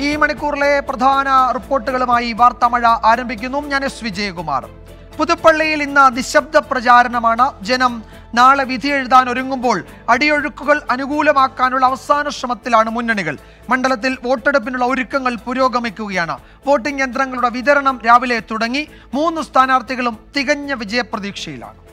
ഈ മണിക്കൂറിലെ പ്രധാന റിപ്പോർട്ടുകളുമായി വാർത്താമഴ ആരംഭിക്കുന്നു. ഞാൻ എസ് വിജയകുമാർ. പുതുപ്പള്ളിയിൽ ഇന്ന് നിശബ്ദ പ്രചാരണമാണ്. ജനം നാളെ വിധി എഴുതാൻ ഒരുങ്ങുമ്പോൾ അടിയൊഴുക്കുകൾ അനുകൂലമാക്കാനുള്ള അവസാന ശ്രമത്തിലാണ് മുന്നണികൾ. മണ്ഡലത്തിൽ വോട്ടെടുപ്പിനുള്ള ഒരുക്കങ്ങൾ പുരോഗമിക്കുകയാണ്. വോട്ടിംഗ് യന്ത്രങ്ങളുടെ വിതരണം രാവിലെ തുടങ്ങി. മൂന്ന് സ്ഥാനാർത്ഥികളും തികഞ്ഞ വിജയപ്രതീക്ഷയിലാണ്.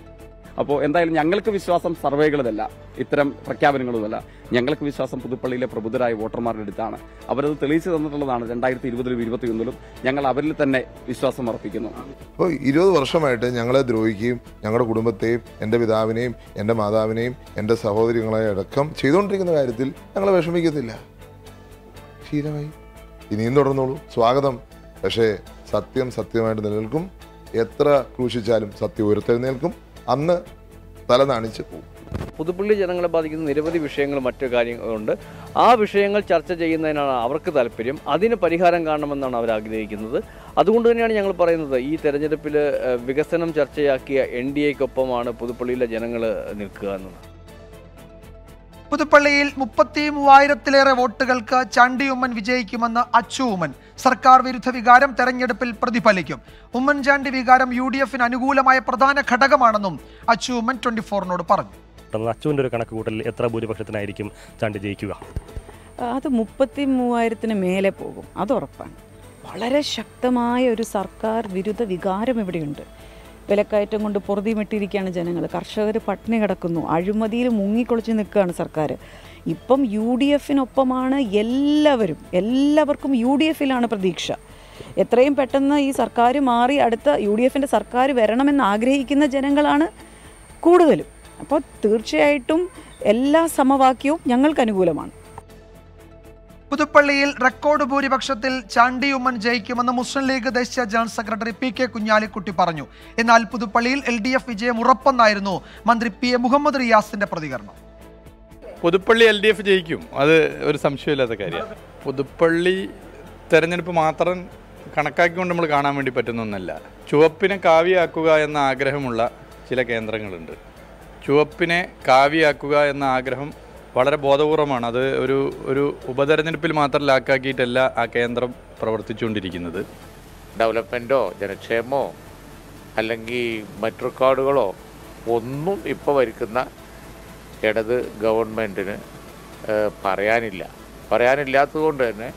അപ്പോൾ എന്തായാലും ഞങ്ങൾക്ക് വിശ്വാസം സർവേകളിലല്ല. ഇത്തരം പ്രഖ്യാപനങ്ങളുമല്ല ഞങ്ങൾക്ക് വിശ്വാസം പുതുപ്പള്ളിയിലെ പ്രബുദ്ധരായ വോട്ടർമാരുടെ അടുത്താണ്. അവരത് തെളിയിച്ചു തന്നിട്ടുള്ളതാണ് രണ്ടായിരത്തി ഇരുപതിലും ഇരുപത്തിയൊന്നിലും. ഞങ്ങൾ അവരിൽ തന്നെ വിശ്വാസം അർപ്പിക്കുന്നു. അപ്പോൾ ഇരുപത് വർഷമായിട്ട് ഞങ്ങളെ ദ്രോഹിക്കുകയും ഞങ്ങളുടെ കുടുംബത്തെയും എന്റെ പിതാവിനെയും എന്റെ മാതാവിനെയും എന്റെ സഹോദരികളെ അടക്കം ചെയ്തുകൊണ്ടിരിക്കുന്ന കാര്യത്തിൽ ഞങ്ങൾ വിഷമിക്കത്തില്ല. ശീലമായി ഇനിയും തുടർന്നോളൂ. സ്വാഗതം. പക്ഷേ സത്യം സത്യമായിട്ട് നിലനിൽക്കും. എത്ര ക്രൂശിച്ചാലും സത്യം ഉയർത്തെഴുന്നേൽക്കും അന്ന് തല നാണിച്ച് പോകും പുതുപ്പള്ളി ജനങ്ങളെ ബാധിക്കുന്ന നിരവധി വിഷയങ്ങളും മറ്റു കാര്യങ്ങളുണ്ട് ആ വിഷയങ്ങൾ ചർച്ച ചെയ്യുന്നതിനാണ് അവർക്ക് താല്പര്യം. അതിന് പരിഹാരം കാണണമെന്നാണ് അവർ ആഗ്രഹിക്കുന്നത്. അതുകൊണ്ട് തന്നെയാണ് ഞങ്ങൾ പറയുന്നത് ഈ തെരഞ്ഞെടുപ്പിൽ വികസനം ചർച്ചയാക്കിയ എൻ ഡി എക്കൊപ്പമാണ് പുതുപ്പള്ളിയിലെ ജനങ്ങൾ നിൽക്കുക എന്നത്. പുതുപ്പള്ളിയിൽ മുപ്പത്തി മൂവായിരത്തിലേറെ വോട്ടുകൾക്ക് ചാണ്ടി ഉമ്മൻ വിജയിക്കുമെന്ന് അച്ചു ഉമ്മൻ സർക്കാർ വിരുദ്ധ വികാരം തെരഞ്ഞെടുപ്പിൽ പ്രതിഫലിക്കും. ഉമ്മൻചാണ്ടി വികാരം യു ഡി എഫിന് അനുകൂലമായ പ്രധാന ഘടകമാണെന്നും അച്ചു ഉമ്മൻ ട്വന്റി ഫോറിനോട് പറഞ്ഞു അച്ചുവിന്റെ ഒരു കണക്ക് കൂട്ടൽ എത്ര ഭൂരിപക്ഷത്തിനായിരിക്കും ചാണ്ടി ജയിക്കുക? അത് മുപ്പത്തി മൂവായിരത്തിന് മേലെ പോകും. അത് ഉറപ്പാണ്. വളരെ ശക്തമായ ഒരു സർക്കാർ വിരുദ്ധ വികാരം ഇവിടെയുണ്ട്. വിലക്കയറ്റം കൊണ്ട് പൊറുതിമിട്ടിരിക്കുകയാണ് ജനങ്ങൾ കർഷകർ പട്ടിണി കിടക്കുന്നു. അഴിമതിയിൽ മുങ്ങിക്കൊളിച്ച് നിൽക്കുകയാണ് സർക്കാർ ഇപ്പം യു ഡി എഫിനൊപ്പമാണ് എല്ലാവരും എല്ലാവർക്കും യു ഡി എഫിലാണ് പ്രതീക്ഷ. എത്രയും പെട്ടെന്ന് ഈ സർക്കാർ മാറി അടുത്ത യു ഡി എഫിന്റെ സർക്കാർ വരണമെന്ന് ആഗ്രഹിക്കുന്ന ജനങ്ങളാണ് കൂടുതലും. അപ്പോൾ തീർച്ചയായിട്ടും എല്ലാ സമവാക്യവും ഞങ്ങൾക്ക് അനുകൂലമാണ്. പുതുപ്പള്ളിയിൽ റെക്കോർഡ് ഭൂരിപക്ഷത്തിൽ ചാണ്ടി ഉമ്മൻ ജയിക്കുമെന്ന് മുസ്ലിം ലീഗ് ദേശീയ general secretary P K Kunhalikutty പറഞ്ഞു. എന്നാൽ പുതുപ്പള്ളിയിൽ എൽ ഡി എഫ് വിജയം ഉറപ്പെന്നായിരുന്നു മന്ത്രി പി എ മുഹമ്മദ് റിയാസിന്റെ പ്രതികരണം. പുതുപ്പള്ളി എൽ ഡി എഫ് ജയിക്കും. അത് ഒരു സംശയമില്ലാത്ത കാര്യമാണ്. പുതുപ്പള്ളി തെരഞ്ഞെടുപ്പ് മാത്രം കണക്കാക്കിക്കൊണ്ട് നമ്മൾ കാണാൻ വേണ്ടി പറ്റുന്നൊന്നല്ല ചുവപ്പിനെ കാവ്യാക്കുക എന്ന ആഗ്രഹമുള്ള ചില കേന്ദ്രങ്ങളുണ്ട്. ചുവപ്പിനെ കാവ്യാക്കുക എന്ന ആഗ്രഹം വളരെ ബോധപൂർവമാണ്. അത് ഒരു ഒരു ഉപതെരഞ്ഞെടുപ്പിൽ മാത്രം ലാക്കാക്കിയിട്ടല്ല ആ കേന്ദ്രം പ്രവർത്തിച്ചുകൊണ്ടിരിക്കുന്നത്. ഡെവലപ്മെന്റോ ജനക്ഷേമോ അല്ലെങ്കിൽ മറ്റു റെക്കോർഡുകളോ ഒന്നും ഇപ്പോൾ വരുക്കുന്ന ഇടത് ഗവൺമെന്റിന് പറയാനില്ല. പറയാനില്ലാത്തതുകൊണ്ട് തന്നെ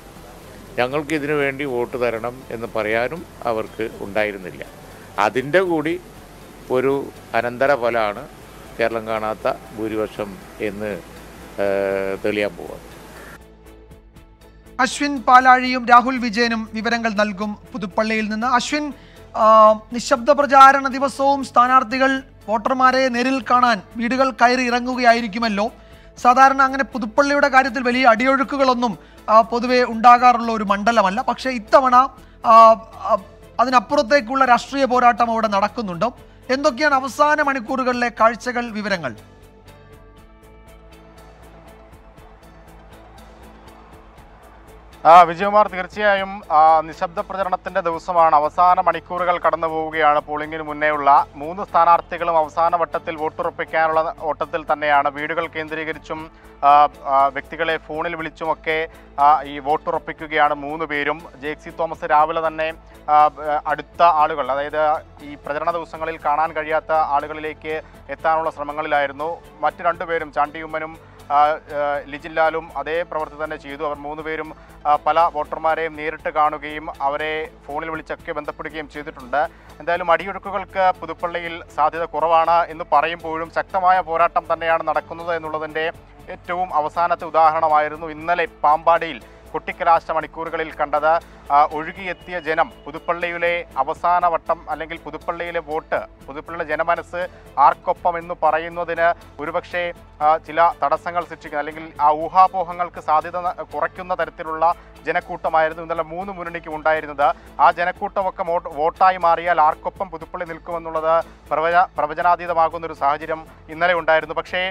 ഞങ്ങൾക്ക് ഇതിനു വേണ്ടി വോട്ട് തരണം എന്ന് പറയാനും അവർക്ക് ഉണ്ടായിരുന്നില്ല. അതിന്റെ കൂടി ഒരു അനന്തരഫലമാണ് കേരളം കാണാത്ത ഭൂരിപക്ഷം എന്ന് തെളിയാൻ പോകുന്നത് അശ്വിൻ പാലാഴിയും രാഹുൽ വിജയനും വിവരങ്ങൾ നൽകും പുതുപ്പള്ളിയിൽ നിന്ന്. അശ്വിൻ നിശബ്ദ പ്രചാരണ ദിവസവും സ്ഥാനാർത്ഥികൾ വോട്ടർമാരെ നേരിൽ കാണാൻ വീടുകൾ കയറി ഇറങ്ങുകയായിരിക്കുമല്ലോ. സാധാരണ അങ്ങനെ പുതുപ്പള്ളിയുടെ കാര്യത്തിൽ വലിയ അടിയൊഴുക്കുകളൊന്നും പൊതുവെ ഉണ്ടാകാറുള്ള ഒരു മണ്ഡലമല്ല. പക്ഷേ ഇത്തവണ അതിനപ്പുറത്തേക്കുള്ള രാഷ്ട്രീയ പോരാട്ടം അവിടെ നടക്കുന്നുണ്ടോ. എന്തൊക്കെയാണ് അവസാന മണിക്കൂറുകളിലെ കാഴ്ചകൾ വിവരങ്ങൾ? വിജയകുമാർ തീർച്ചയായും നിശബ്ദ പ്രചരണത്തിന്റെ ദിവസമാണ്. അവസാന മണിക്കൂറുകൾ കടന്നു പോവുകയാണ്. പോളിംഗിന് മുന്നേയുള്ള മൂന്ന് സ്ഥാനാർത്ഥികളും അവസാന വട്ടത്തിൽ വോട്ടുറപ്പിക്കാനുള്ള ഓട്ടത്തിൽ തന്നെയാണ്. വീടുകൾ കേന്ദ്രീകരിച്ചും വ്യക്തികളെ ഫോണിൽ വിളിച്ചുമൊക്കെ ഈ വോട്ടുറപ്പിക്കുകയാണ് മൂന്ന് പേരും. ജേക്സി തോമസ് രാവിലെ തന്നെ അടുത്ത ആളുകൾ അതായത് ഈ പ്രചരണ ദിവസങ്ങളിൽ കാണാൻ കഴിയാത്ത ആളുകളിലേക്ക് എത്താനുള്ള ശ്രമങ്ങളിലായിരുന്നു. മറ്റ് രണ്ടുപേരും ചാണ്ടിയുമ്മനും ലിജിൻലാലും അതേ പ്രവൃത്തി തന്നെ ചെയ്തു. അവർ മൂന്നുപേരും പല വോട്ടർമാരെയും നേരിട്ട് കാണുകയും അവരെ ഫോണിൽ വിളിച്ചൊക്കെ ബന്ധപ്പെടുകയും ചെയ്തിട്ടുണ്ട്. എന്തായാലും അടിയൊഴുക്കുകൾക്ക് പുതുപ്പള്ളിയിൽ സാധ്യത കുറവാണ് എന്ന് പറയുമ്പോഴും ശക്തമായ പോരാട്ടം തന്നെയാണ് നടക്കുന്നത് എന്നുള്ളതിന്റെ ഏറ്റവും അവസാനത്തെ ഉദാഹരണമായിരുന്നു ഇന്നലെ പാമ്പാടിയിൽ കൊട്ടിക്കലാശ മണിക്കൂറുകളിൽ കണ്ടത് ഒഴുകിയെത്തിയ ജനം പുതുപ്പള്ളിയിലെ അവസാന വട്ടം അല്ലെങ്കിൽ പുതുപ്പള്ളിയിലെ വോട്ട് പുതുപ്പള്ളിയിലെ ജനമനസ് ആർക്കൊപ്പം എന്ന് പറയുന്നതിന് ഒരുപക്ഷെ ചില തടസ്സങ്ങൾ സൃഷ്ടിക്കുന്ന. അല്ലെങ്കിൽ ആ ഊഹാപോഹങ്ങൾക്ക് സാധ്യത കുറയ്ക്കുന്ന തരത്തിലുള്ള ജനക്കൂട്ടമായിരുന്നു ഇന്നലെ മൂന്ന് മുന്നണിക്കും ഉണ്ടായിരുന്നത്. ആ ജനക്കൂട്ടമൊക്കെ വോട്ട് വോട്ടായി മാറിയാൽ ആർക്കൊപ്പം പുതുപ്പള്ളി നിൽക്കുമെന്നുള്ളത് പ്രവച പ്രവചനാതീതമാകുന്ന ഒരു സാഹചര്യം ഇന്നലെ ഉണ്ടായിരുന്നു. പക്ഷേ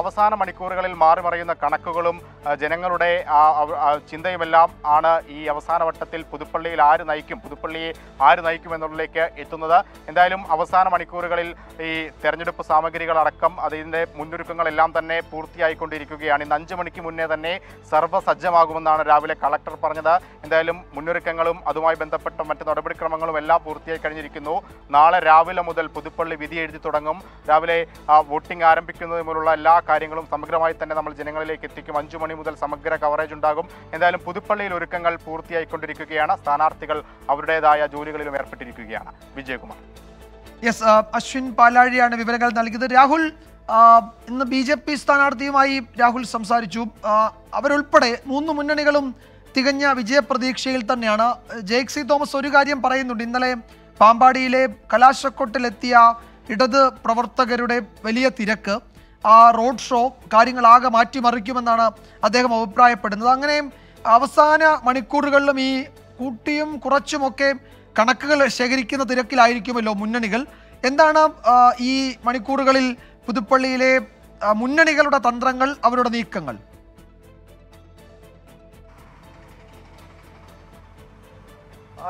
അവസാന മണിക്കൂറുകളിൽ മാറി മറിയുന്ന കണക്കുകളും ജനങ്ങളുടെ ചിന്തയുമെല്ലാം ആണ് ഈ അവസാന വട്ടത്തിൽ പുതുപ്പള്ളിയിൽ ആര് നയിക്കും പുതുപ്പള്ളിയെ ആര് നയിക്കും എന്നുള്ളതിലേക്ക് എത്തുന്നത്. എന്തായാലും അവസാന മണിക്കൂറുകളിൽ ഈ തെരഞ്ഞെടുപ്പ് സാമഗ്രികളടക്കം അതിന്റെ മുന്നൊരുക്കങ്ങളെല്ലാം തന്നെ പൂർത്തിയായിക്കൊണ്ടിരിക്കുകയാണ്. ഇന്ന് അഞ്ച് മണിക്ക് മുന്നേ തന്നെ സർവസജ്ജമാകുമെന്നാണ് രാവിലെ കളക്ടർ പറഞ്ഞത്. എന്തായാലും മുന്നൊരുക്കങ്ങളും അതുമായി ബന്ധപ്പെട്ട മറ്റ് നടപടിക്രമങ്ങളും എല്ലാം പൂർത്തിയായി കഴിഞ്ഞിരിക്കുന്നു. നാളെ രാവിലെ മുതൽ പുതുപ്പള്ളി വിധി എഴുതി തുടങ്ങും. രാവിലെ വോട്ടിംഗ് ആരംഭിക്കുന്നത് മുതലുള്ള എല്ലാ കാര്യങ്ങളും സമഗ്രമായി തന്നെ നമ്മൾ ജനങ്ങളിലേക്ക് എത്തിക്കും. അഞ്ചു മണി മുതൽ സമഗ്ര കവറേജ് ഉണ്ടാകും. പുതുപ്പള്ളിയിൽ ഒരുക്കങ്ങൾ പൂർത്തിയായിക്കൊണ്ടിരിക്കുകയാണ്. സ്ഥാനാർത്ഥികൾ അവരുടേതായ ജോലികളിലും ഏർപ്പെട്ടിരിക്കുകയാണ്. വിജയകുമാർ. യെസ് അശ്വിൻ പാലാഴിയാണ് വിവരങ്ങൾ നൽകിയത്. രാഹുൽ ഇന്ന് ബി ജെ പി സ്ഥാനാർത്ഥിയുമായി രാഹുൽ സംസാരിച്ചു. അവരുൾപ്പെടെ മൂന്ന് മുന്നണികളും തികഞ്ഞ വിജയപ്രതീക്ഷയിൽ തന്നെയാണ്. ജേക്ക് സി തോമസ് ഒരു കാര്യം പറയുന്നുണ്ട്. ഇന്നലെ പാമ്പാടിയിലെ കലാശക്കൊട്ടിലെത്തിയ ഇടത് പ്രവർത്തകരുടെ വലിയ തിരക്ക് ആ റോഡ് ഷോ കാര്യങ്ങളാകെ മാറ്റിമറിക്കുമെന്നാണ് അദ്ദേഹം അഭിപ്രായപ്പെടുന്നത്. അങ്ങനെ അവസാന മണിക്കൂറുകളിലും ഈ കൂട്ടിയും കുറച്ചുമൊക്കെ കണക്കുകൾ ശേഖരിക്കുന്ന തിരക്കിലായിരിക്കുമല്ലോ മുന്നണികൾ. എന്താണ് ഈ മണിക്കൂറുകളിൽ പുതുപ്പള്ളിയിലെ മുന്നണികളുടെ തന്ത്രങ്ങൾ അവരുടെ നീക്കങ്ങൾ?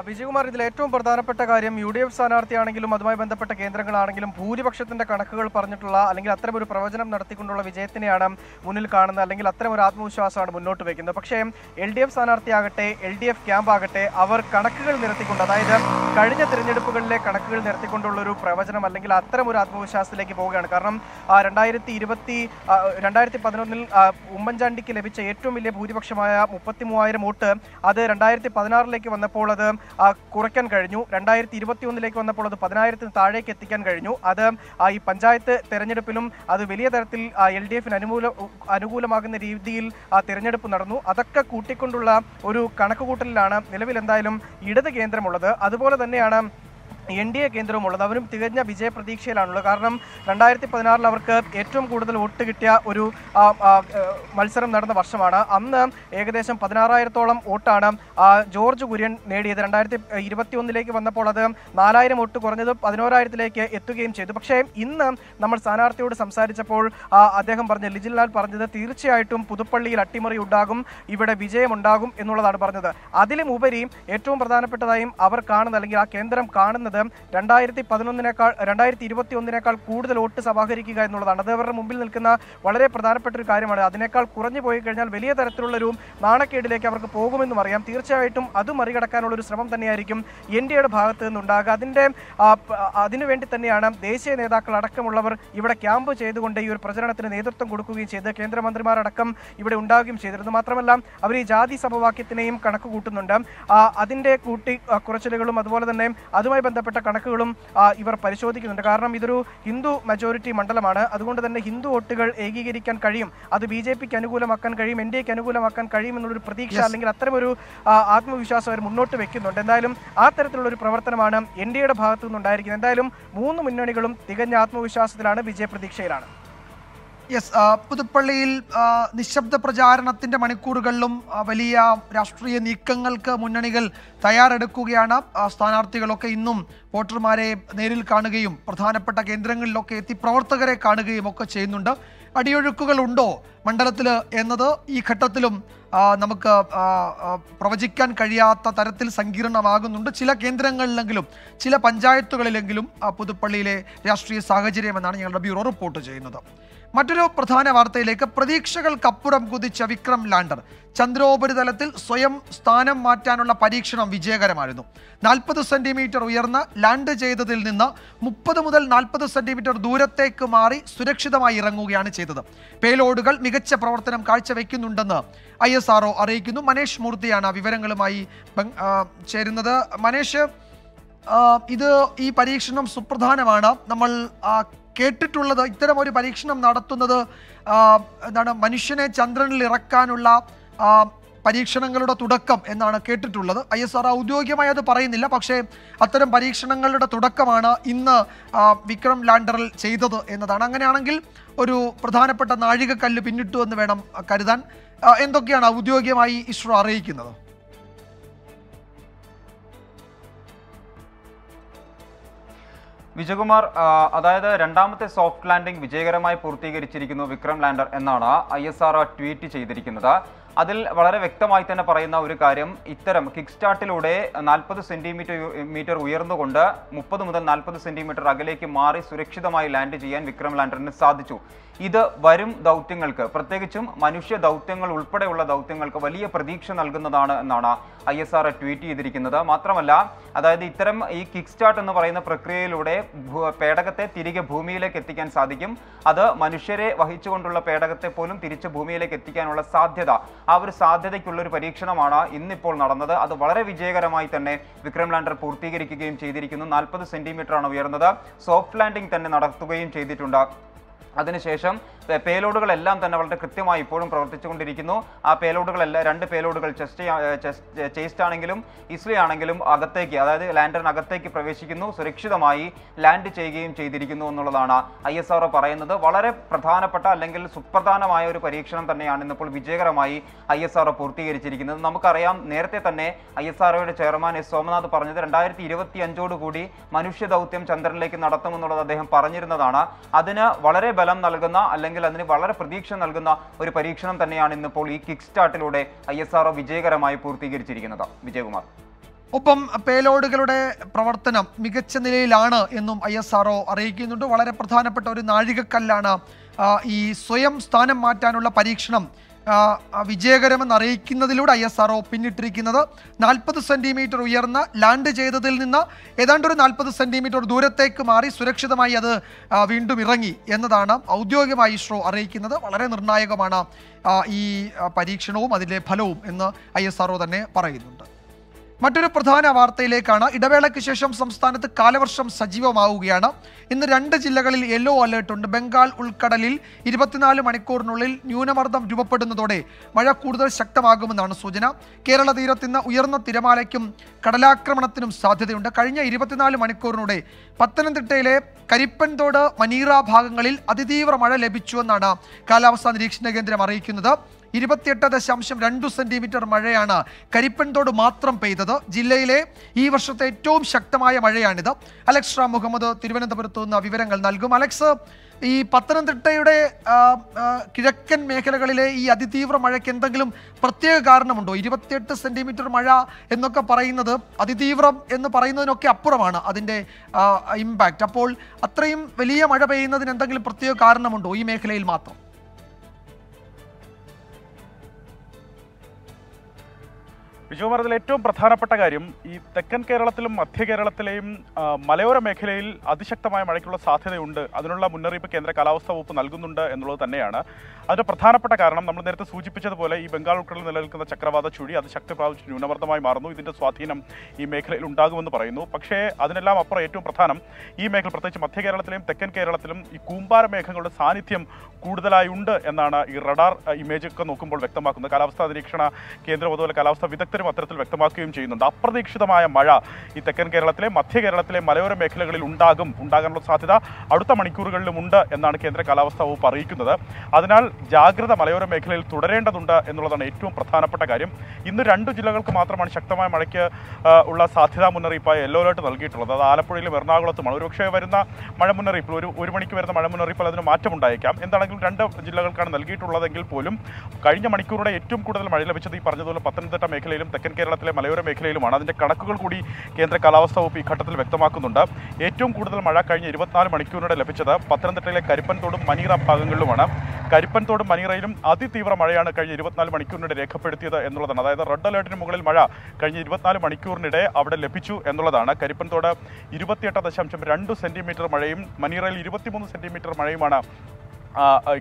വിജയകുമാർ ഇതിൽ ഏറ്റവും പ്രധാനപ്പെട്ട കാര്യം യു ഡി എഫ് സ്ഥാനാർത്ഥിയാണെങ്കിലും അതുമായി ബന്ധപ്പെട്ട കേന്ദ്രങ്ങളാണെങ്കിലും ഭൂരിപക്ഷത്തിന്റെ കണക്കുകൾ പറഞ്ഞിട്ടുള്ള അല്ലെങ്കിൽ അത്തരം ഒരു പ്രവചനം നടത്തിക്കൊണ്ടുള്ള വിജയത്തിനെയാണ് മുന്നിൽ കാണുന്നത്. അല്ലെങ്കിൽ അത്തരം ഒരു ആത്മവിശ്വാസമാണ് മുന്നോട്ട് വയ്ക്കുന്നത്. പക്ഷേ എൽ ഡി എഫ് സ്ഥാനാർത്ഥിയാകട്ടെ എൽ ഡി എഫ് ക്യാമ്പ് ആകട്ടെ അവർ കണക്കുകൾ നിരത്തിക്കൊണ്ട് അതായത് കഴിഞ്ഞ തിരഞ്ഞെടുപ്പുകളിലെ കണക്കുകൾ നിരത്തിക്കൊണ്ടുള്ള ഒരു പ്രവചനം അല്ലെങ്കിൽ അത്തരം ഒരു ആത്മവിശ്വാസത്തിലേക്ക് പോവുകയാണ്. കാരണം രണ്ടായിരത്തി ഇരുപത്തി രണ്ടായിരത്തി പതിനൊന്നിൽ ഉമ്മൻചാണ്ടിക്ക് ലഭിച്ച ഏറ്റവും വലിയ ഭൂരിപക്ഷമായ മുപ്പത്തി മൂവായിരം വോട്ട് അത് രണ്ടായിരത്തി പതിനാറിലേക്ക് വന്നപ്പോൾ അത് കുറയ്ക്കാൻ കഴിഞ്ഞു. രണ്ടായിരത്തി ഇരുപത്തി ഒന്നിലേക്ക് വന്നപ്പോൾ അത് പതിനായിരത്തിന് താഴേക്ക് എത്തിക്കാൻ കഴിഞ്ഞു. അത് ഈ പഞ്ചായത്ത് തെരഞ്ഞെടുപ്പിലും അത് വലിയ തരത്തിൽ എൽ ഡി എഫിന് അനുകൂല അനുകൂലമാകുന്ന രീതിയിൽ ആ തെരഞ്ഞെടുപ്പ് നടന്നു. അതൊക്കെ കൂട്ടിക്കൊണ്ടുള്ള ഒരു കണക്കുകൂട്ടലിലാണ് നിലവിൽ എന്തായാലും ഇടത് കേന്ദ്രമുള്ളത്. അതുപോലെ തന്നെയാണ് എൻ ഡി എ കേന്ദ്രവുമുള്ളത്. അവരും തികഞ്ഞ വിജയ പ്രതീക്ഷയിലാണുള്ളത് കാരണം രണ്ടായിരത്തി പതിനാറിൽ അവർക്ക് ഏറ്റവും കൂടുതൽ വോട്ട് കിട്ടിയ ഒരു മത്സരം നടന്ന വർഷമാണ്. അന്ന് ഏകദേശം പതിനാറായിരത്തോളം വോട്ടാണ് ജോർജ് കുര്യൻ നേടിയത്. രണ്ടായിരത്തി ഇരുപത്തി ഒന്നിലേക്ക് വന്നപ്പോൾ അത് നാലായിരം വോട്ട് കുറഞ്ഞത് പതിനോരായിരത്തിലേക്ക് എത്തുകയും ചെയ്തു. പക്ഷേ ഇന്ന് നമ്മൾ സ്ഥാനാർത്ഥിയോട് സംസാരിച്ചപ്പോൾ അദ്ദേഹം പറഞ്ഞ ലിജിൻലാൽ പറഞ്ഞത് തീർച്ചയായിട്ടും പുതുപ്പള്ളിയിൽ അട്ടിമറി ഉണ്ടാകും ഇവിടെ വിജയമുണ്ടാകും എന്നുള്ളതാണ് പറഞ്ഞത്. അതിലും ഉപരി ഏറ്റവും പ്രധാനപ്പെട്ടതായും അവർ കാണുന്നത് അല്ലെങ്കിൽ ആ കേന്ദ്രം കാണുന്നത് രണ്ടായിരത്തി പതിനൊന്നിനേക്കാൾ രണ്ടായിരത്തി ഇരുപത്തി ഒന്നിനേക്കാൾ കൂടുതൽ വോട്ട് സമാഹരിക്കുക എന്നുള്ളതാണ്. അത് അവരുടെ മുമ്പിൽ നിൽക്കുന്ന വളരെ പ്രധാനപ്പെട്ട ഒരു കാര്യമാണ്. അതിനേക്കാൾ കുറഞ്ഞു പോയി കഴിഞ്ഞാൽ വലിയ തരത്തിലുള്ള ഒരു നാണക്കേടിലേക്ക് അവർക്ക് പോകുമെന്നും അറിയാം. തീർച്ചയായിട്ടും അത് മറികടക്കാനുള്ള ഒരു ശ്രമം തന്നെയായിരിക്കും എൻ ഡി എയുടെ ഭാഗത്ത് നിന്നുണ്ടാകുക. അതിന്റെ അതിനുവേണ്ടി തന്നെയാണ് ദേശീയ നേതാക്കൾ അടക്കമുള്ളവർ ഇവിടെ ക്യാമ്പ് ചെയ്തുകൊണ്ട് ഈ ഒരു പ്രചരണത്തിന് നേതൃത്വം കൊടുക്കുകയും ചെയ്ത് കേന്ദ്രമന്ത്രിമാരടക്കം ഇവിടെ ഉണ്ടാവുകയും ചെയ്തിരുന്നു മാത്രമല്ല അവർ ഈ ജാതി സമവാക്യത്തിനെയും കണക്ക് കൂട്ടുന്നുണ്ട് അതിന്റെ കൂട്ടി കുറച്ചിലുകളും അതുപോലെ തന്നെ അതുമായി ബന്ധപ്പെട്ട കണക്കുകളും ആ, ഇവർ പരിശോധിക്കുന്നുണ്ട്. കാരണം ഇതൊരു ഹിന്ദു മെജോറിറ്റി മണ്ഡലമാണ്. അതുകൊണ്ട് തന്നെ ഹിന്ദു വോട്ടുകൾ ഏകീകരിക്കാൻ കഴിയും. അത് ബി ജെ പിക്ക് അനുകൂലമാക്കാൻ കഴിയും എൻ ഡി എക്ക് അനുകൂലമാക്കാൻ കഴിയും എന്നുള്ളൊരു പ്രതീക്ഷ അല്ലെങ്കിൽ അത്തരമൊരു ആത്മവിശ്വാസം അവർ മുന്നോട്ട് വെക്കുന്നുണ്ട്. എന്തായാലും ആ തരത്തിലുള്ള ഒരു പ്രവർത്തനമാണ് എൻ ഡി എയുടെ ഭാഗത്തു നിന്നുണ്ടായിരിക്കുന്നത് എന്തായാലും മൂന്ന് മുന്നണികളും തികഞ്ഞ ആത്മവിശ്വാസത്തിലാണ് വിജയപ്രതീക്ഷയിലാണ് യെസ് പുതുപ്പള്ളിയിൽ നിശബ്ദ പ്രചാരണത്തിന്റെ മണിക്കൂറുകളിലും വലിയ രാഷ്ട്രീയ നീക്കങ്ങൾക്ക് മുന്നണികൾ തയ്യാറെടുക്കുകയാണ്. സ്ഥാനാർത്ഥികളൊക്കെ ഇന്നും വോട്ടർമാരെ നേരിൽ കാണുകയും പ്രധാനപ്പെട്ട കേന്ദ്രങ്ങളിലൊക്കെ എത്തി പ്രവർത്തകരെ കാണുകയും ഒക്കെ ചെയ്യുന്നുണ്ട്. അടിയൊഴുക്കുകൾ ഉണ്ടോ മണ്ഡലത്തിൽ എന്നത് ഈ ഘട്ടത്തിലും നമുക്ക് പ്രവചിക്കാൻ കഴിയാത്ത തരത്തിൽ സങ്കീർണമാകുന്നുണ്ട്. ചില കേന്ദ്രങ്ങളിലെങ്കിലും ചില പഞ്ചായത്തുകളിലെങ്കിലും പുതുപ്പള്ളിയിലെ രാഷ്ട്രീയ സാഹചര്യം എന്നാണ് ഞങ്ങളുടെ ബ്യൂറോ റിപ്പോർട്ട് ചെയ്യുന്നത്. മറ്റൊരു പ്രധാന വാർത്തയിലേക്ക് പ്രതീക്ഷകൾക്കപ്പുറം കുതിച്ച വിക്രം ലാൻഡർ. ചന്ദ്രോപരിതലത്തിൽ സ്വയം സ്ഥാനം മാറ്റാനുള്ള പരീക്ഷണം വിജയകരമായിരുന്നു. നാൽപ്പത് സെന്റിമീറ്റർ ഉയർന്ന് ലാൻഡ് ചെയ്തതിൽ നിന്ന് മുപ്പത് മുതൽ നാൽപ്പത് സെന്റിമീറ്റർ ദൂരത്തേക്ക് മാറി സുരക്ഷിതമായി ഇറങ്ങുകയാണ് ചെയ്തത്. പേലോഡുകൾ മികച്ച പ്രവർത്തനം കാഴ്ചവെക്കുന്നുണ്ടെന്ന് ഐ എസ് ആർഒ അറിയിക്കുന്നു. മനേഷ് മൂർത്തിയാണ് വിവരങ്ങളുമായി ചേരുന്നത്. മനേഷ് ഇത് ഈ പരീക്ഷണം സുപ്രധാനമാണ്. നമ്മൾ കേട്ടിട്ടുള്ളത് ഇത്തരം ഒരു പരീക്ഷണം നടത്തുന്നത് എന്താണ് മനുഷ്യനെ ചന്ദ്രനിൽ ഇറക്കാനുള്ള പരീക്ഷണങ്ങളുടെ തുടക്കം എന്നാണ് കേട്ടിട്ടുള്ളത്. ഐ എസ് ആർ ഔദ്യോഗികമായി അത് പറയുന്നില്ല പക്ഷേ അത്തരം പരീക്ഷണങ്ങളുടെ തുടക്കമാണ് ഇന്ന് വിക്രം ലാൻഡറിൽ ചെയ്തത് എന്നതാണ്. അങ്ങനെയാണെങ്കിൽ ഒരു പ്രധാനപ്പെട്ട നാഴികക്കല്ല് പിന്നിട്ടു എന്ന് വേണം കരുതാൻ. എന്തൊക്കെയാണ് ഔദ്യോഗികമായി ഇസ്രോ അറിയിക്കുന്നത്? വിജയകുമാർ അതായത് രണ്ടാമത്തെ സോഫ്റ്റ് ലാൻഡിംഗ് വിജയകരമായി പൂർത്തീകരിച്ചിരിക്കുന്നു വിക്രം ലാൻഡർ എന്നാണ് ഐ എസ് ആർ ട്വീറ്റ് ചെയ്തിരിക്കുന്നത്. അതിൽ വളരെ വ്യക്തമായി തന്നെ പറയുന്ന ഒരു കാര്യം ഇത്തരം കിക്ക് സ്റ്റാർട്ടിലൂടെ നാൽപ്പത് സെന്റിമീറ്റർ മീറ്റർ ഉയർന്നുകൊണ്ട് മുപ്പത് മുതൽ നാൽപ്പത് സെന്റിമീറ്റർ അകലേക്ക് മാറി സുരക്ഷിതമായി ലാൻഡ് ചെയ്യാൻ വിക്രം ലാൻഡറിന് സാധിച്ചു. ഇത് വരും ദൗത്യങ്ങൾക്ക് പ്രത്യേകിച്ചും മനുഷ്യ ദൗത്യങ്ങൾ ഉൾപ്പെടെയുള്ള ദൗത്യങ്ങൾക്ക് വലിയ പ്രതീക്ഷ നൽകുന്നതാണ് എന്നാണ് ഐ എസ് ആർ ട്വീറ്റ് ചെയ്തിരിക്കുന്നത്. മാത്രമല്ല അതായത് ഇത്തരം ഈ കിക്ക് സ്റ്റാർട്ട് എന്ന് പറയുന്ന പ്രക്രിയയിലൂടെ പേടകത്തെ തിരികെ ഭൂമിയിലേക്ക് എത്തിക്കാൻ സാധിക്കും. അത് മനുഷ്യരെ വഹിച്ചുകൊണ്ടുള്ള പേടകത്തെ പോലും തിരിച്ച് ഭൂമിയിലേക്ക് എത്തിക്കാനുള്ള സാധ്യത ആ ഒരു സാധ്യതയ്ക്കുള്ള ഒരു പരീക്ഷണമാണ് ഇന്നിപ്പോൾ നടന്നത്. അത് വളരെ വിജയകരമായി തന്നെ വിക്രം ലാൻഡർ പൂർത്തീകരിക്കുകയും ചെയ്തിരിക്കുന്നു. നാൽപ്പത് സെന്റിമീറ്റർ ആണ് ഉയർന്നത്. സോഫ്റ്റ് ലാൻഡിംഗ് തന്നെ നടത്തുകയും ചെയ്തിട്ടുണ്ട്. അതിനുശേഷം പേലോഡുകളെല്ലാം തന്നെ വളരെ കൃത്യമായി ഇപ്പോഴും പ്രവർത്തിച്ചുകൊണ്ടിരിക്കുന്നു. ആ പേലോഡുകളെല്ലാം രണ്ട് പേലോഡുകൾ ചെസ്റ്റ് ചെസ്റ്റ് ആണെങ്കിലും ഇസ്ലി ആണെങ്കിലും അകത്തേക്ക് അതായത് ലാൻഡറിനകത്തേക്ക് പ്രവേശിക്കുന്നു. സുരക്ഷിതമായി ലാൻഡ് ചെയ്യുകയും ചെയ്തിരിക്കുന്നു എന്നുള്ളതാണ് ഐ എസ് ആർ പറയുന്നത്. വളരെ പ്രധാനപ്പെട്ട അല്ലെങ്കിൽ സുപ്രധാനമായ ഒരു പരീക്ഷണം തന്നെയാണ് ഇന്നിപ്പോൾ വിജയകരമായി ഐ എസ് ആർ പൂർത്തീകരിച്ചിരിക്കുന്നത്. നമുക്കറിയാം നേരത്തെ തന്നെ ഐ എസ് ആർഒയുടെ ചെയർമാൻ എസ് സോമനാഥ് പറഞ്ഞത് രണ്ടായിരത്തി ഇരുപത്തി അഞ്ചോടുകൂടി മനുഷ്യ ദൗത്യം ചന്ദ്രനിലേക്ക് നടത്തുമെന്നുള്ളത് അദ്ദേഹം പറഞ്ഞിരുന്നതാണ്. അതിന് വളരെ ബലം നൽകുന്ന അല്ലെങ്കിൽ അതിന് വളരെ പ്രതീക്ഷ നൽകുന്ന ഒരു പരീക്ഷണം തന്നെയാണ് ഇന്നിപ്പോൾ ഈ കിക്ക് സ്റ്റാർട്ടിലൂടെ ഐ എസ് ആർഒ വിജയകരമായി പൂർത്തീകരിച്ചിരിക്കുന്നത്. വിജയകുമാർ. ഒപ്പം പേലോഡുകളുടെ പ്രവർത്തനം മികച്ച നിലയിലാണ് എന്നും ഐ എസ് ആർ അറിയിക്കുന്നുണ്ട്. വളരെ പ്രധാനപ്പെട്ട ഒരു നാഴികക്കല്ലാണ് ഈ സ്വയം സ്ഥാനം മാറ്റാനുള്ള പരീക്ഷണം വിജയകരമെന്ന് അറിയിക്കുന്നതിലൂടെ ഐ എസ് ആർ ഒ പിന്നിട്ടിരിക്കുന്നത് നാൽപ്പത് സെന്റിമീറ്റർ ഉയർന്ന ലാൻഡ് ചെയ്തതിൽ നിന്ന് ഏതാണ്ട് ഒരു നാൽപ്പത് സെന്റിമീറ്റർ ദൂരത്തേക്ക് മാറി സുരക്ഷിതമായി അത് വീണ്ടും ഇറങ്ങി എന്നതാണ് ഔദ്യോഗികമായി ഇസ്രോ അറിയിക്കുന്നത്. വളരെ നിർണായകമാണ് ഈ പരീക്ഷണവും അതിന്റെ ഫലവും എന്ന് ഐ തന്നെ പറയുന്നുണ്ട് മറ്റൊരു പ്രധാന വാർത്തയിലേക്കാണ്. ഇടവേളയ്ക്ക് ശേഷം സംസ്ഥാനത്ത് കാലവർഷം സജീവമാവുകയാണ്. ഇന്ന് രണ്ട് ജില്ലകളിൽ യെല്ലോ അലേർട്ട് ഉണ്ട്. ബംഗാൾ ഉൾക്കടലിൽ ഇരുപത്തിനാല് മണിക്കൂറിനുള്ളിൽ ന്യൂനമർദ്ദം രൂപപ്പെടുന്നതോടെ മഴ കൂടുതൽ ശക്തമാകുമെന്നാണ് സൂചന. കേരള തീരത്ത് ഇന്ന് ഉയർന്ന തിരമാലയ്ക്കും കടലാക്രമണത്തിനും സാധ്യതയുണ്ട്. കഴിഞ്ഞ ഇരുപത്തിനാല് മണിക്കൂറിനൂടെ പത്തനംതിട്ടയിലെ കരിപ്പൻതോട് മനീറ ഭാഗങ്ങളിൽ അതിതീവ്ര മഴ ലഭിച്ചുവെന്നാണ് കാലാവസ്ഥാ നിരീക്ഷണ കേന്ദ്രം അറിയിക്കുന്നത്. ഇരുപത്തിയെട്ട് ദശാംശം രണ്ടു സെന്റിമീറ്റർ മഴയാണ് കരിപ്പൻതോട് മാത്രം പെയ്തത്. ജില്ലയിലെ ഈ വർഷത്തെ ഏറ്റവും ശക്തമായ മഴയാണിത്. അലക്സ് റാം മുഹമ്മദ് തിരുവനന്തപുരത്ത് നിന്ന് വിവരങ്ങൾ നൽകും. അലക്സ് ഈ പത്തനംതിട്ടയുടെ കിഴക്കൻ മേഖലകളിലെ ഈ അതിതീവ്ര മഴയ്ക്ക് എന്തെങ്കിലും പ്രത്യേക കാരണമുണ്ടോ? ഇരുപത്തിയെട്ട് സെന്റിമീറ്റർ മഴ എന്നൊക്കെ പറയുന്നത് അതിതീവ്രം എന്ന് പറയുന്നതിനൊക്കെ അപ്പുറമാണ് അതിന്റെ ഇമ്പാക്റ്റ് അപ്പോൾ അത്രയും വലിയ മഴ പെയ്യുന്നതിന് എന്തെങ്കിലും പ്രത്യേക കാരണമുണ്ടോ ഈ മേഖലയിൽ മാത്രം? വിജയകുമാർ പറഞ്ഞതിൽ ഏറ്റവും പ്രധാനപ്പെട്ട കാര്യം ഈ തെക്കൻ കേരളത്തിലും മധ്യ കേരളത്തിലെയും മലയോര മേഖലയിൽ അതിശക്തമായ മഴയ്ക്കുള്ള സാധ്യതയുണ്ട്. അതിനുള്ള മുന്നറിയിപ്പ് കേന്ദ്ര കാലാവസ്ഥാ വകുപ്പ് നൽകുന്നുണ്ട് എന്നുള്ളത് തന്നെയാണ്. അതിന്റെ പ്രധാനപ്പെട്ട കാരണം നമ്മൾ നേരത്തെ സൂചിപ്പിച്ചതുപോലെ ഈ ബംഗാൾ ഉൾക്കടലിൽ നിലനിൽക്കുന്ന ചക്രവാത ചുഴി അത് ശക്തി പ്രാപിച്ച് ന്യൂനമർദ്ദമായി മാറുന്നു. ഇതിന്റെ സ്വാധീനം ഈ മേഖലയിൽ ഉണ്ടാകുമെന്ന് പറയുന്നു. പക്ഷേ അതിനെല്ലാം അപ്പുറം ഏറ്റവും പ്രധാനം ഈ മേഖല പ്രത്യേകിച്ച് മധ്യ കേരളത്തിലെയും തെക്കൻ കേരളത്തിലും ഈ കൂമ്പാര മേഘങ്ങളുടെ സാന്നിധ്യം കൂടുതലായി ഉണ്ട് എന്നാണ് ഈ റഡാർ ഇമേജ് ഒക്കെ നോക്കുമ്പോൾ വ്യക്തമാക്കുന്നത്. കാലാവസ്ഥാ നിരീക്ഷണ കേന്ദ്രം അതുപോലെ കാലാവസ്ഥാ വിദഗ്ധരും അത്തരത്തിൽ വ്യക്തമാക്കുകയും ചെയ്യുന്നുണ്ട്. അപ്രതീക്ഷിതമായ മഴ ഈ തെക്കൻ കേരളത്തിലെ മധ്യ കേരളത്തിലെ മലയോര മേഖലകളിൽ ഉണ്ടാകും ഉണ്ടാകാനുള്ള സാധ്യത അടുത്ത മണിക്കൂറുകളിലും ഉണ്ട് എന്നാണ് കേന്ദ്ര കാലാവസ്ഥാ വകുപ്പ് അറിയിക്കുന്നത്. അതിനാൽ ജാഗ്രത മലയോര മേഖലയിൽ തുടരേണ്ടതുണ്ട് എന്നുള്ളതാണ് ഏറ്റവും പ്രധാനപ്പെട്ട കാര്യം. ഇന്ന് രണ്ട് ജില്ലകൾക്ക് മാത്രമാണ് ശക്തമായ മഴയ്ക്ക് ഉള്ള സാധ്യതാ മുന്നറിയിപ്പായി യെല്ലോ അലേർട്ട് നൽകിയിട്ടുള്ളത്. അത് ആലപ്പുഴയിലും എറണാകുളത്തുമാണ് ഒരുപക്ഷെ വരുന്ന മഴ മുന്നറിയിപ്പിൽ ഒരു ഒരു മണിക്ക് വരുന്ന മഴ മുന്നറിയിപ്പിൽ അതിന് മാറ്റമുണ്ടായേക്കാം. എന്താണെങ്കിലും രണ്ട് ജില്ലകൾക്കാണ് നൽകിയിട്ടുള്ളതെങ്കിൽ പോലും കഴിഞ്ഞ മണിക്കൂറുടെ ഏറ്റവും കൂടുതൽ മഴ ലഭിച്ചത് ഈ പറഞ്ഞതുപോലെ പത്തനംതിട്ട മേഖലയിലും തെക്കൻ കേരളത്തിലെ മലയോര മേഖലയിലുമാണ്. അതിന്റെ കണക്കുകൾ കൂടി കേന്ദ്ര കാലാവസ്ഥാ വകുപ്പ് ഈ ഘട്ടത്തിൽ വ്യക്തമാക്കുന്നുണ്ട്. ഏറ്റവും കൂടുതൽ മഴ കഴിഞ്ഞ ഇരുപത്തിനാല് മണിക്കൂറിനിടെ ലഭിച്ചത് പത്തനംതിട്ടയിലെ കരിപ്പൻതോടും മനീറ ഭാഗങ്ങളിലുമാണ്. കരിപ്പൻതോടും മനീറയിലും അതിതീവ്ര മഴയാണ് കഴിഞ്ഞ ഇരുപത്തിനാല് മണിക്കൂറിനിടെ രേഖപ്പെടുത്തിയത് എന്നുള്ളതാണ്. അതായത് റെഡ് അലേർട്ടിന് മുകളിൽ മഴ കഴിഞ്ഞ ഇരുപത്തിനാല് മണിക്കൂറിനിടെ അവിടെ ലഭിച്ചു എന്നുള്ളതാണ്. കരിപ്പൻതോട് ഇരുപത്തിയെട്ട് ദശാംശം രണ്ട് സെന്റിമീറ്റർ മഴയും മനീറയിൽ ഇരുപത്തിമൂന്ന് സെന്റിമീറ്റർ മഴയുമാണ്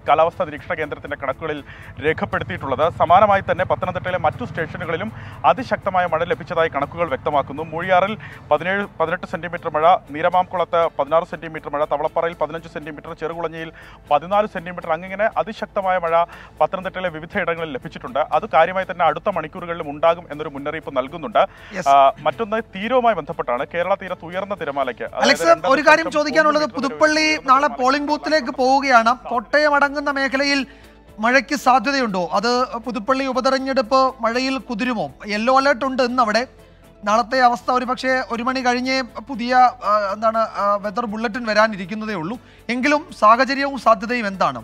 കാലാവസ്ഥാ നിരീക്ഷണ കേന്ദ്രത്തിന്റെ കണക്കുകളിൽ രേഖപ്പെടുത്തിയിട്ടുള്ളത്. സമാനമായി തന്നെ പത്തനംതിട്ടയിലെ മറ്റു സ്റ്റേഷനുകളിലും അതിശക്തമായ മഴ ലഭിച്ചതായി കണക്കുകൾ വ്യക്തമാക്കുന്നു. മൂഴിയാറിൽ പതിനേഴ് പതിനെട്ട് സെന്റിമീറ്റർ മഴ നീരമാംകുളത്ത് പതിനാറ് സെന്റിമീറ്റർ മഴ തവളപ്പാറയിൽ പതിനഞ്ച് സെന്റിമീറ്റർ ചെറുകുളഞ്ഞിയിൽ പതിനാല് സെന്റിമീറ്റർ അങ്ങനെ അതിശക്തമായ മഴ പത്തനംതിട്ടയിലെ വിവിധ ഇടങ്ങളിൽ ലഭിച്ചിട്ടുണ്ട്. അത് കാര്യമായി തന്നെ അടുത്ത മണിക്കൂറുകളിലും ഉണ്ടാകും എന്നൊരു മുന്നറിയിപ്പ് നൽകുന്നുണ്ട്. മറ്റൊന്ന് തീരവുമായി ബന്ധപ്പെട്ടാണ്. കേരള തീരത്ത് ഉയർന്ന തിരമാലയ്ക്ക് ഒരു കാര്യം ചോദിക്കാനുള്ളത്. പുതുപ്പള്ളി നാളെ പോളിംഗ് ബൂത്തിലേക്ക് പോവുകയാണ്. കോട്ടയം അടങ്ങുന്ന മേഖലയിൽ മഴയ്ക്ക് സാധ്യതയുണ്ടോ? അത് പുതുപ്പള്ളി ഉപതെരഞ്ഞെടുപ്പ് മഴയിൽ കുതിരുമോ? യെല്ലോ അലേർട്ട് ഉണ്ട് ഇന്ന് അവിടെ നാളത്തെ അവസ്ഥ ഒരു പക്ഷേ ഒരു മണി കഴിഞ്ഞേ പുതിയ എന്താണ് വെതർ ബുള്ളറ്റിൻ വരാനിരിക്കുന്നതേ ഉള്ളൂ. എങ്കിലും സാഹചര്യവും സാധ്യതയും എന്താണ്?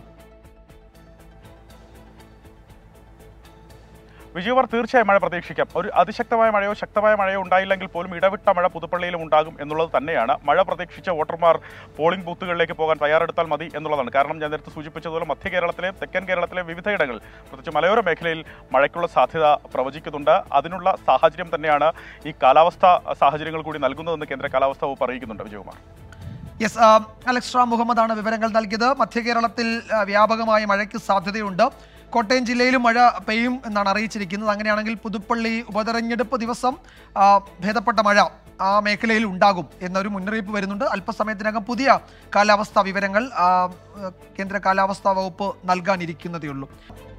വിജയകുമാർ തീർച്ചയായും മഴ പ്രതീക്ഷിക്കാം. ഒരു അതിശക്തമായ മഴയോ ശക്തമായ മഴയോ ഉണ്ടായില്ലെങ്കിൽ പോലും ഇടവിട്ട മഴ പുതുപ്പള്ളിയിലും ഉണ്ടാകും എന്നുള്ളത് തന്നെയാണ്. മഴ പ്രതീക്ഷിച്ച വോട്ടർമാർ പോളിംഗ് ബൂത്തുകളിലേക്ക് പോകാൻ തയ്യാറെടുത്താൽ മതി എന്നുള്ളതാണ്. കാരണം ഞാൻ നേരത്തെ സൂചിപ്പിച്ചതുപോലെ മധ്യ കേരളത്തിലെ തെക്കൻ കേരളത്തിലെ വിവിധയിടങ്ങൾ പ്രത്യേകിച്ച് മലയോര മേഖലയിൽ മഴയ്ക്കുള്ള സാധ്യത പ്രവചിക്കുന്നുണ്ട്. അതിനുള്ള സാഹചര്യം തന്നെയാണ് ഈ കാലാവസ്ഥ സാഹചര്യങ്ങൾ കൂടി നൽകുന്നതെന്ന് കേന്ദ്ര കാലാവസ്ഥാ വകുപ്പ് അറിയിക്കുന്നുണ്ട് വിജയകുമാർ യെസ് അലക്സ് മുഹമ്മദാണ് വിവരങ്ങൾ നൽകിയത്. മധ്യ കേരളത്തിൽ വ്യാപകമായ മഴയ്ക്ക് സാധ്യതയുണ്ട്. കോട്ടയം ജില്ലയിലും മഴ പെയ്യും എന്നാണ് അറിയിച്ചിരിക്കുന്നത്. അങ്ങനെയാണെങ്കിൽ പുതുപ്പള്ളി ഉപതെരഞ്ഞെടുപ്പ് ദിവസം ഭേദപ്പെട്ട മഴ ആ മേഖലയിൽ ഉണ്ടാകും എന്നൊരു മുന്നറിയിപ്പ് വരുന്നുണ്ട്. അല്പസമയത്തിനകം പുതിയ കാലാവസ്ഥാ വിവരങ്ങൾ കേന്ദ്ര കാലാവസ്ഥാ വകുപ്പ് നൽകാനിരിക്കുന്നതേ ഉള്ളൂ.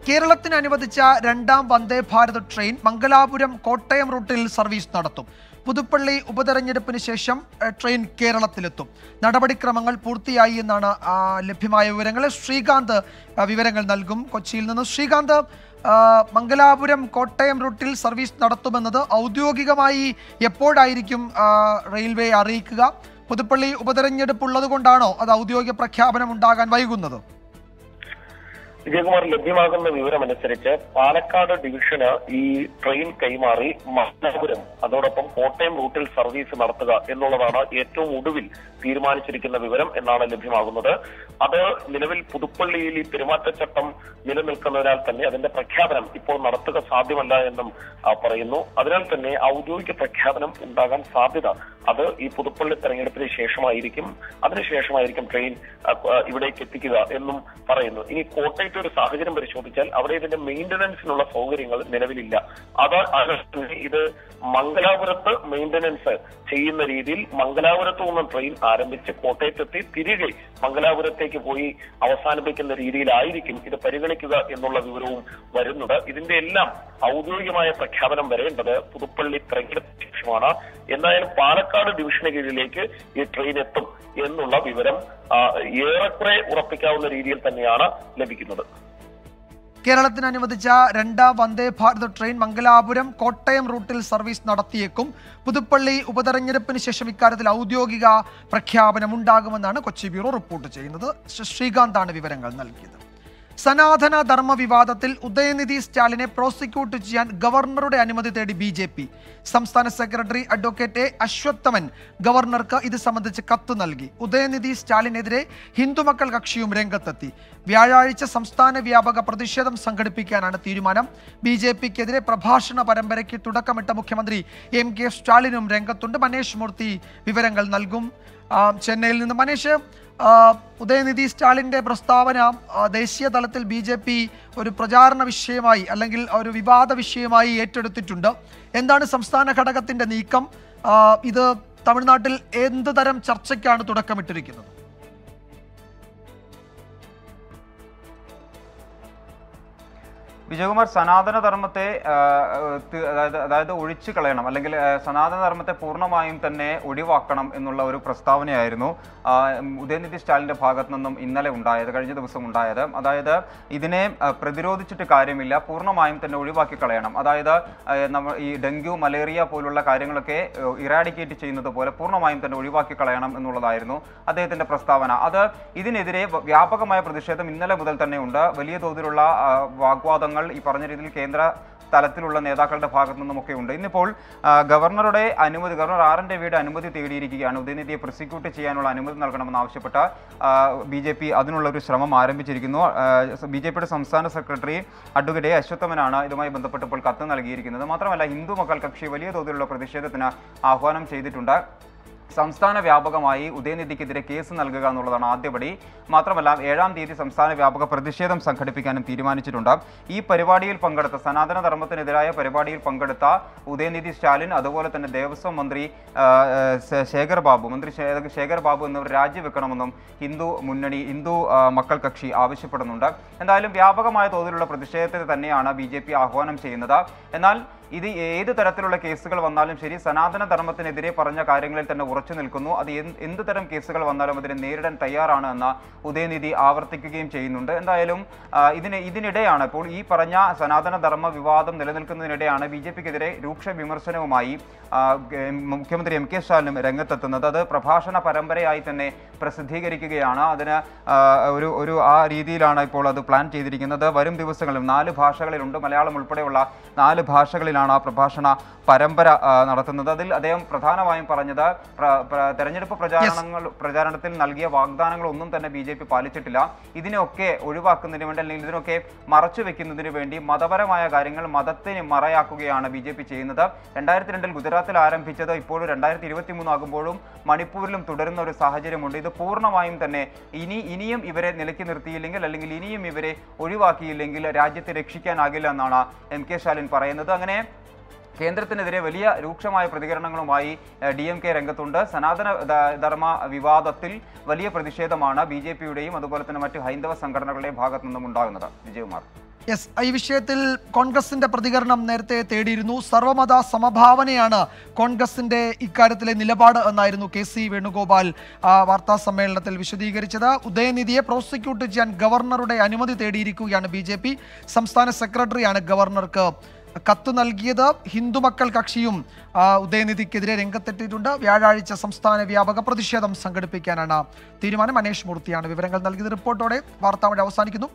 കേരളത്തിന് അനുവദിച്ച രണ്ടാം വന്ദേ ഭാരത് ട്രെയിൻ മംഗലാപുരം കോട്ടയം റൂട്ടിൽ സർവീസ് നടത്തും. പുതുപ്പള്ളി ഉപതെരഞ്ഞെടുപ്പിന് ശേഷം ട്രെയിൻ കേരളത്തിലെത്തും. നടപടിക്രമങ്ങൾ പൂർത്തിയായി എന്നാണ് ലഭ്യമായ വിവരങ്ങൾ. ശ്രീകാന്ത് വിവരങ്ങൾ നൽകും കൊച്ചിയിൽ നിന്ന്. ശ്രീകാന്ത് മംഗലാപുരം കോട്ടയം റൂട്ടിൽ സർവീസ് നടത്തുമെന്നത് ഔദ്യോഗികമായി എപ്പോഴായിരിക്കും റെയിൽവേ അറിയിക്കുക? പുതുപ്പള്ളി ഉപതെരഞ്ഞെടുപ്പ് ഉള്ളതുകൊണ്ടാണോ അത് ഔദ്യോഗിക പ്രഖ്യാപനം ഉണ്ടാകാൻ വൈകുന്നത്? വിജയകുമാർ ലഭ്യമാകുന്ന വിവരമനുസരിച്ച് പാലക്കാട് ഡിവിഷന് ഈ ട്രെയിൻ കൈമാറി മംഗലാപുരം അതോടൊപ്പം കോട്ടയം റൂട്ടിൽ സർവീസ് നടത്തുക എന്നുള്ളതാണ് ഏറ്റവും ഒടുവിൽ തീരുമാനിച്ചിരിക്കുന്ന വിവരം എന്നാണ് ലഭ്യമാകുന്നത്. അത് നിലവിൽ പുതുപ്പള്ളിയിൽ ഈ പെരുമാറ്റച്ചട്ടം നിലനിൽക്കുന്നതിനാൽ തന്നെ അതിന്റെ പ്രഖ്യാപനം ഇപ്പോൾ നടത്തുക സാധ്യമല്ല എന്നും പറയുന്നു. അതിനാൽ തന്നെ ഔദ്യോഗിക പ്രഖ്യാപനം ഉണ്ടാകാൻ സാധ്യത അത് ഈ പുതുപ്പള്ളി തെരഞ്ഞെടുപ്പിന് ശേഷമായിരിക്കും അതിനുശേഷമായിരിക്കും ട്രെയിൻ ഇവിടേക്ക് എത്തിക്കുക എന്നും പറയുന്നു. ഇനി കോട്ടയത്തെ ഒരു സാഹചര്യം പരിശോധിച്ചാൽ അവിടെ ഇതിന്റെ മെയിന്റനൻസിനുള്ള സൗകര്യങ്ങൾ നിലവിലില്ല. അത് ഇത് മംഗലാപുരത്ത് മെയിന്റനൻസ് ചെയ്യുന്ന രീതിയിൽ മംഗലാപുരത്ത് നിന്ന് ട്രെയിൻ ആരംഭിച്ച് കോട്ടയത്തെത്തി തിരികെ മംഗലാപുരത്തേക്ക് പോയി അവസാനിപ്പിക്കുന്ന രീതിയിലായിരിക്കും ഇത് പരിഗണിക്കുക എന്നുള്ള വിവരവും വരുന്നുണ്ട് ഇതിന്റെ എല്ലാം ഔദ്യോഗികമായ പ്രഖ്യാപനം വരേണ്ടത് പുതുപ്പള്ളി തെരഞ്ഞെടുപ്പിന് ശേഷമാണ്. എന്തായാലും പാലക്കാട് ഡിവിഷന് കീഴിലേക്ക് ഈ ട്രെയിൻ എത്തും എന്നുള്ള വിവരം ഏറെക്കുറെ ഉറപ്പിക്കാവുന്ന രീതിയിൽ തന്നെയാണ് ലഭിക്കുന്നത്. കേരളത്തിന് അനുവദിച്ച രണ്ടാം വന്ദേ ഭാരത് ട്രെയിൻ മംഗലാപുരം കോട്ടയം റൂട്ടിൽ സർവീസ് നടത്തിയേക്കും. പുതുപ്പള്ളി ഉപതെരഞ്ഞെടുപ്പിന് ശേഷം ഇക്കാര്യത്തിൽ ഔദ്യോഗിക പ്രഖ്യാപനം ഉണ്ടാകുമെന്നാണ് കൊച്ചി ബ്യൂറോ റിപ്പോർട്ട് ചെയ്യുന്നത്. ശ്രീ ശ്രീകാന്താണ് വിവരങ്ങൾ നൽകിയത്. സനാതന ധർമ്മ വിവാദത്തിൽ ഉദയനിധി സ്റ്റാലിനെ പ്രോസിക്യൂട്ട് ചെയ്യാൻ ഗവർണറുടെ അനുമതി തേടി ബി ജെ പി. സംസ്ഥാന സെക്രട്ടറി അഡ്വക്കേറ്റ് എ അശ്വത്ഥമൻ ഗവർണർക്ക് ഇത് സംബന്ധിച്ച് കത്ത് നൽകി. ഉദയനിധി സ്റ്റാലിനെതിരെ ഹിന്ദുമക്കൾ കക്ഷിയും രംഗത്തെത്തി. വ്യാഴാഴ്ച സംസ്ഥാന വ്യാപക പ്രതിഷേധം സംഘടിപ്പിക്കാനാണ് തീരുമാനം. ബി ജെ പിക്കെതിരെ പ്രഭാഷണ പരമ്പരയ്ക്ക് തുടക്കമിട്ട മുഖ്യമന്ത്രി എം കെ സ്റ്റാലിനും രംഗത്തുണ്ട്. മനേഷ് മൂർത്തി വിവരങ്ങൾ നൽകും. ചെന്നൈയിൽ നിന്ന് മനേഷ് ഉദയനിധി സ്റ്റാലിന്റെ പ്രസ്താവന ദേശീയ തലത്തിൽ ബി ജെ പി ഒരു പ്രചാരണ വിഷയമായി അല്ലെങ്കിൽ ഒരു വിവാദ വിഷയമായി ഏറ്റെടുത്തിട്ടുണ്ട്. എന്താണ് സംസ്ഥാന ഘടകത്തിന്റെ നീക്കം? ഇത് തമിഴ്നാട്ടിൽ എന്ത് തരം ചർച്ചയ്ക്കാണ് തുടക്കമിട്ടിരിക്കുന്നത്? വിജയകുമാർ സനാതനധർമ്മത്തെ അതായത് അതായത് ഒഴിച്ചു കളയണം അല്ലെങ്കിൽ സനാതനധർമ്മത്തെ സനാതന ധർമ്മത്തെ പൂർണമായും തന്നെ ഒഴിവാക്കണം എന്നുള്ള ഒരു പ്രസ്താവനയായിരുന്നു ഉദയനിധി സ്റ്റാലിന്റെ ഭാഗത്തു നിന്നും ഇന്നലെ ഉണ്ടായത് കഴിഞ്ഞ ദിവസം ഉണ്ടായത്. അതായത് ഇതിനെ പ്രതിരോധിച്ചിട്ട് കാര്യമില്ല പൂർണമായും തന്നെ ഒഴിവാക്കി കളയണം. അതായത് നമ്മൾ ഈ ഡെങ്കു മലേറിയ പോലുള്ള കാര്യങ്ങളൊക്കെ ഇറാഡിക്കേറ്റ് ചെയ്യുന്നത് പോലെ പൂർണമായും തന്നെ ഒഴിവാക്കി കളയണം എന്നുള്ളതായിരുന്നു അദ്ദേഹത്തിന്റെ പ്രസ്താവന. അത് ഇതിനെതിരെ വ്യാപകമായ പ്രതിഷേധം ഇന്നലെ മുതൽ തന്നെ ഉണ്ട്. വലിയ തോതിലുള്ള ആ, ഈ പറഞ്ഞ രീതിയിൽ കേന്ദ്ര തലത്തിലുള്ള നേതാക്കളുടെ ഭാഗത്തു നിന്നുമൊക്കെ ഉണ്ട്. ഇന്നിപ്പോൾ ഗവർണറുടെ അനുമതി ഗവർണർ എൻ രവിയുടെ അനുമതി തേടിയിരിക്കുകയാണ്. ഉദയനിധിയെ പ്രോസിക്യൂട്ട് ചെയ്യാനുള്ള അനുമതി നൽകണമെന്ന് ആവശ്യപ്പെട്ട ബി ജെ പി അതിനുള്ള ഒരു ശ്രമം ആരംഭിച്ചിരിക്കുന്നു. ബി ജെ പിയുടെ സംസ്ഥാന സെക്രട്ടറി അഡ്വക്കേറ്റ് എ അശ്വത്ഥമനാണ് ഇതുമായി ബന്ധപ്പെട്ടപ്പോൾ കത്ത് നൽകിയിരിക്കുന്നത്. മാത്രമല്ല ഹിന്ദു മക്കൾ കക്ഷി വലിയ തോതിലുള്ള പ്രതിഷേധത്തിന് ആഹ്വാനം ചെയ്തിട്ടുണ്ട്. സംസ്ഥാന വ്യാപകമായി ഉദയനിധിക്കെതിരെ കേസ് നൽകുക എന്നുള്ളതാണ് ആദ്യപടി. മാത്രമല്ല ഏഴാം തീയതി സംസ്ഥാന വ്യാപക പ്രതിഷേധം സംഘടിപ്പിക്കാനും തീരുമാനിച്ചിട്ടുണ്ട്. ഈ പരിപാടിയിൽ പങ്കെടുത്ത സനാതന ധർമ്മത്തിനെതിരായ പരിപാടിയിൽ പങ്കെടുത്ത ഉദയനിധി സ്റ്റാലിൻ അതുപോലെ തന്നെ ദേവസ്വം മന്ത്രി ശേഖർ ബാബു മന്ത്രി ശേഖർ ബാബു എന്നിവർ രാജിവെക്കണമെന്നും ഹിന്ദു മുന്നണി ഹിന്ദു മക്കൾ കക്ഷി ആവശ്യപ്പെടുന്നുണ്ട്. എന്തായാലും വ്യാപകമായ തോതിലുള്ള പ്രതിഷേധത്തെ തന്നെയാണ് ബി ആഹ്വാനം ചെയ്യുന്നത്. എന്നാൽ ഇത് ഏത് തരത്തിലുള്ള കേസുകൾ വന്നാലും ശരി സനാതന ധർമ്മത്തിനെതിരെ പറഞ്ഞ കാര്യങ്ങളിൽ തന്നെ ഉറച്ചു നിൽക്കുന്നു. അത് എന്ത് തരം കേസുകൾ വന്നാലും അതിനെ നേരിടാൻ തയ്യാറാണ് എന്ന ഉദയനിധി ആവർത്തിക്കുകയും ചെയ്യുന്നുണ്ട്. എന്തായാലും ഇതിന് ഇതിനിടെയാണ് ഇപ്പോൾ ഈ പറഞ്ഞ സനാതന ധർമ്മ വിവാദം നിലനിൽക്കുന്നതിനിടെയാണ് ബി ജെ പിക്കെതിരെ രൂക്ഷ വിമർശനവുമായി മുഖ്യമന്ത്രി എം കെ സ്റ്റാലിനും രംഗത്തെത്തുന്നത്. അത് പ്രഭാഷണ പരമ്പരയായി തന്നെ പ്രസിദ്ധീകരിക്കുകയാണ്. അതിന് ഒരു ഒരു ആ രീതിയിലാണ് ഇപ്പോൾ അത് പ്ലാൻ ചെയ്തിരിക്കുന്നത്. വരും ദിവസങ്ങളിലും നാല് ഭാഷകളിലുണ്ട്. മലയാളം ഉൾപ്പെടെയുള്ള നാല് ഭാഷകളിലാണ് ആ പ്രഭാഷണ പരമ്പര നടത്തുന്നത്. അതിൽ അദ്ദേഹം പ്രധാനമായും പറഞ്ഞത് തെരഞ്ഞെടുപ്പ് പ്രചാരണങ്ങൾ പ്രചാരണത്തിൽ നൽകിയ വാഗ്ദാനങ്ങൾ ഒന്നും തന്നെ ബി ജെ പി പാലിച്ചിട്ടില്ല. ഇതിനൊക്കെ ഒഴിവാക്കുന്നതിന് വേണ്ടി അല്ലെങ്കിൽ ഇതിനൊക്കെ മറച്ചു വെക്കുന്നതിന് വേണ്ടി മതപരമായ കാര്യങ്ങൾ മതത്തിന് മറയാക്കുകയാണ് ബി ജെ പി ചെയ്യുന്നത്. രണ്ടായിരത്തി രണ്ടിൽ ഗുജറാത്തിൽ ആരംഭിച്ചത് ഇപ്പോഴും രണ്ടായിരത്തി ഇരുപത്തി മൂന്ന് ആകുമ്പോഴും മണിപ്പൂരിലും തുടരുന്ന ഒരു സാഹചര്യമുണ്ട്. ഇത് പൂർണമായും തന്നെ ഇനി ഇനിയും ഇവരെ നിലയ്ക്ക് നിർത്തിയില്ലെങ്കിൽ അല്ലെങ്കിൽ ഇനിയും ഇവരെ ഒഴിവാക്കിയില്ലെങ്കിൽ രാജ്യത്തെ രക്ഷിക്കാനാകില്ല എന്നാണ് എം കെ സ്റ്റാലിൻ പറയുന്നത്. അങ്ങനെ കേന്ദ്രത്തിനെതിരെ വലിയ രൂക്ഷമായ പ്രതികരണങ്ങളുമായി ഡി എം കെ രംഗത്തുണ്ട്. സനാതന ധർമ്മ വിവാദത്തിൽ വലിയ പ്രതിഷേധമാണ് ബി ജെ പിയുടെയും അതുപോലെ തന്നെ മറ്റ് ഹൈന്ദവ സംഘടനകളുടെയും ഭാഗത്തു നിന്നും ഉണ്ടാകുന്നത്. വിജയകുമാർ. യെസ് ഈ വിഷയത്തിൽ കോൺഗ്രസിന്റെ പ്രതികരണം നേരത്തെ തേടിയിരുന്നു. സർവമത സമഭാവനയാണ് കോൺഗ്രസിന്റെ ഇക്കാര്യത്തിലെ നിലപാട് എന്നായിരുന്നു കെ സി വേണുഗോപാൽ വാർത്താ സമ്മേളനത്തിൽ വിശദീകരിച്ചത്. ഉദയനിധിയെ പ്രോസിക്യൂട്ട് ചെയ്യാൻ ഗവർണറുടെ അനുമതി തേടിയിരിക്കുകയാണ് ബി സംസ്ഥാന സെക്രട്ടറിയാണ് ഗവർണർക്ക് കത്ത് നൽകിയത് ഹിന്ദുമക്കൾ കക്ഷിയും ഉദയനിധിക്കെതിരെ രംഗത്തെത്തിയിട്ടുണ്ട്. വ്യാഴാഴ്ച സംസ്ഥാന വ്യാപക പ്രതിഷേധം സംഘടിപ്പിക്കാനാണ് തീരുമാനം. അനേഷ് മൂർത്തിയാണ് വിവരങ്ങൾ നൽകിയത്. റിപ്പോർട്ടോടെ വാർത്താമഴ അവസാനിക്കുന്നു.